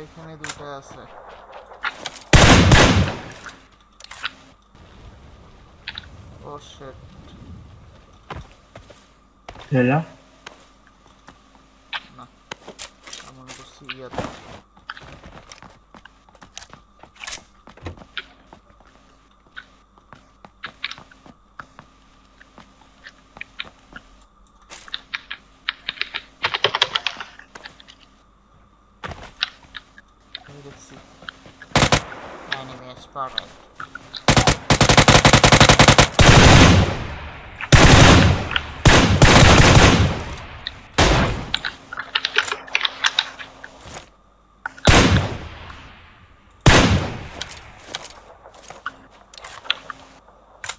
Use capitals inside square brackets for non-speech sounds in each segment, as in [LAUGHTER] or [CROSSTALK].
এখানে দুইটা আছে ও শিট লেলা না আমি মনে করছি ইয়াতে varmış pardon.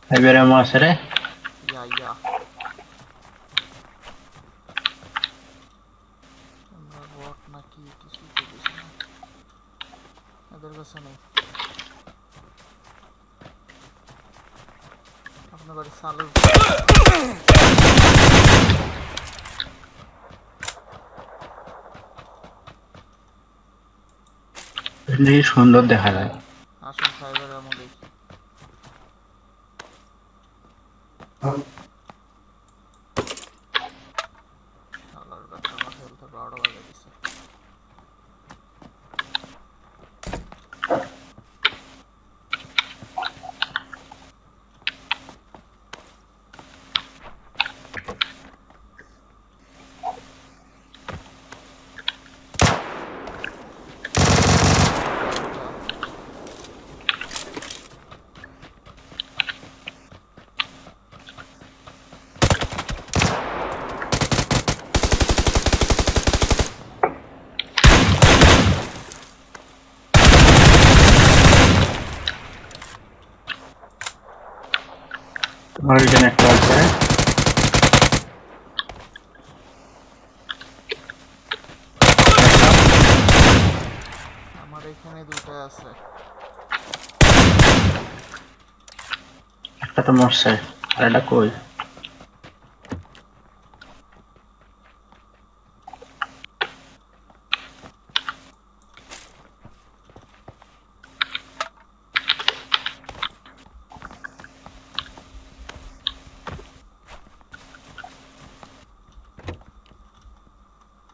Habere muhasere. Ya ya. Vot na ki किसी को भी अदर का समय আপনার বাড়ি দেখি সুন্দর দেখা যায়। তোমার ওইখানে একটা আছে আমার এখানে দুটো আছে। একটা তো মরছে আর একটা কই?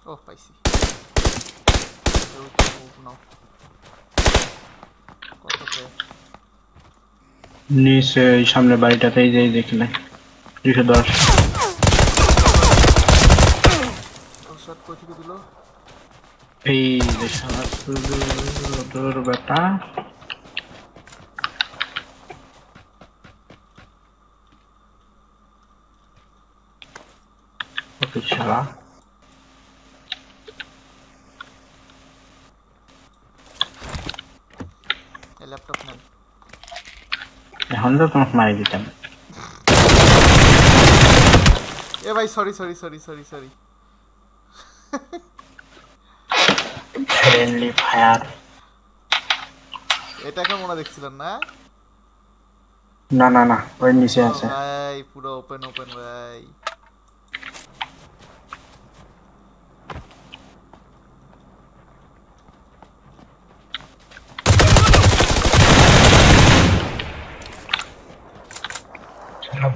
ও পাইছি মুভ নাও কত পে নিচে ওই সামনে বাড়িটাতেই যাই দেখলে। দুশো দশ। এই বেটা ওকে শালা এখন তো তোমাকে মারি দিতাম। এ ভাই sorry sorry sorry sorry sorry friendly fire এটাকে মনে দেখছিলেন না? না না না ওই নিচে আছে। ভাই পুরো ওপেন ওপেন ভাই।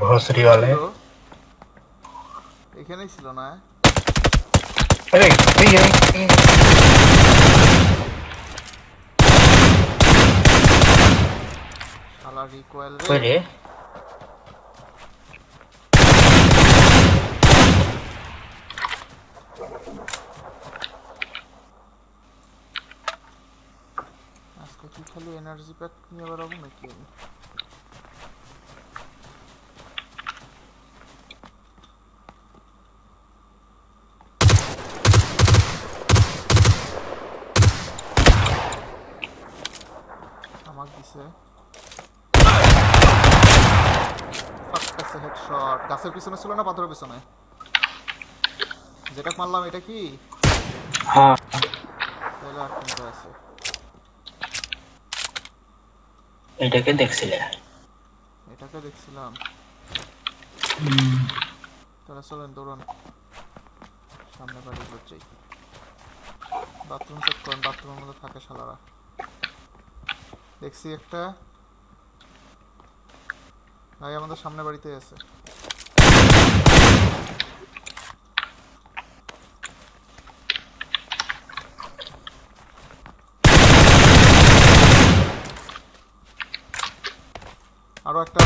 ভসরি वाले এখানেই ছিল না আরে এই এই শালা রিকয়েল রে ওরে আজকে কি খালি এনার্জি প্যাক নিয়ে বেরোবো নাকি আমি হেডশট গাছের পিছনে ছিল না পাথরের পিছনে? যেটা মারলাম এটা কি? हाँ তাহলে আর কোনটা আছে? এটাকে দেখছিলে? এটাকে দেখছিলাম। তাহলে চলেন দৌড়ান। সামনে বাড়ি যাই বাথরুম চেক করেন বাথরুমের মধ্যে থাকে শালারা। দেখছি একটা। ভাই আমাদের সামনে বাড়িতে আছে। আরও একটা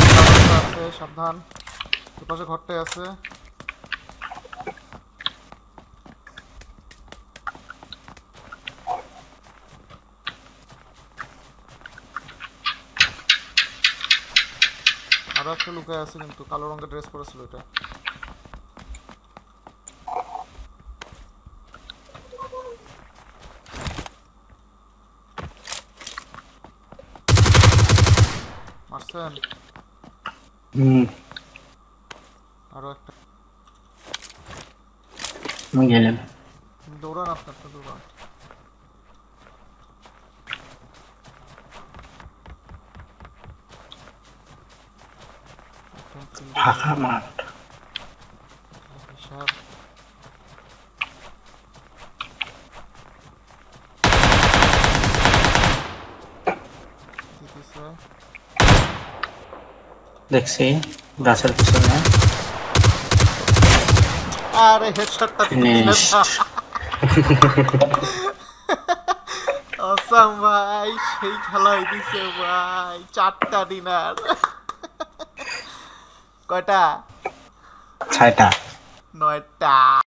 আছে সাবধান। দুপাশে পাশে ঘরটায় আছে। একটা লুকায় আছে কিন্তু কালো রঙের ড্রেস পরেছিল এটা। মারছেন? হুম। আরও একটা। গেলাম। দৌড়ান আপনার তো দৌড়ান। ফাঁকা মাঠ হিসাব দেখছি গাছের পিছনে। আরে হেডশটটা. [LAUGHS] অসাম ভাই সেই খেলা হইতেছে ভাই চারটা ডিনার। কয়টা? ছয়টা। নয়টা।